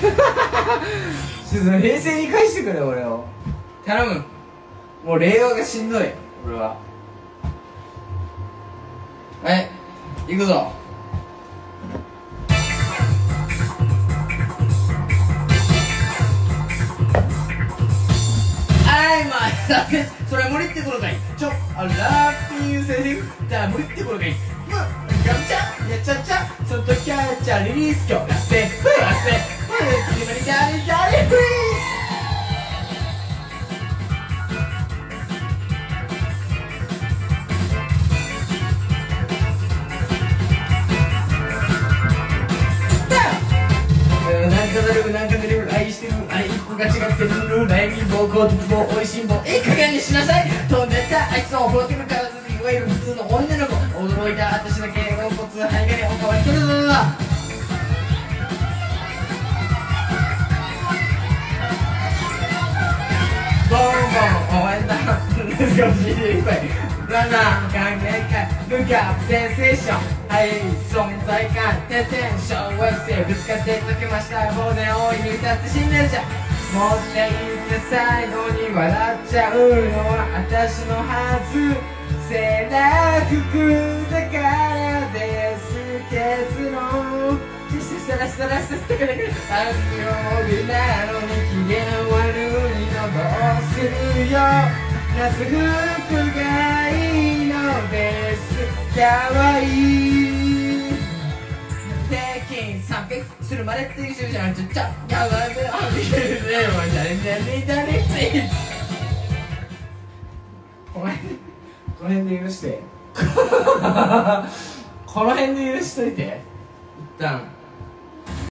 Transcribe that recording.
ちょっと冷静に返してくれ俺を。頼む。もう令和がしんどい俺は。はい行くぞ。あいまいだってそれ無理ってことかい。ちょあラッピーセリフだ無理ってことかい。ガチャやちゃちゃ。その時はじゃリリース今日ラッセフラッセフリリリガリガリフリーなんかだるなんかだる愛してるあれ一個が違ってる悩み暴行絶望おいしんぼいい加減にしなさい。ランナー感慨感文化センセーションはい存在感テテンションウェブセぶつかって解けました棒で大いに歌って死んでるじゃん持っていって最後に笑っちゃうのは私のはずセーラー服だからです結論さらさらさせてくれるあ曜日なのに機嫌悪いのどうするよ夏服がいい。のですかわいい平均300するまでっていうじゃんちゃちゃやばい。あ見てるねもう誰誰誰誰ごめんこの辺で許して。この辺で許しといて。一旦。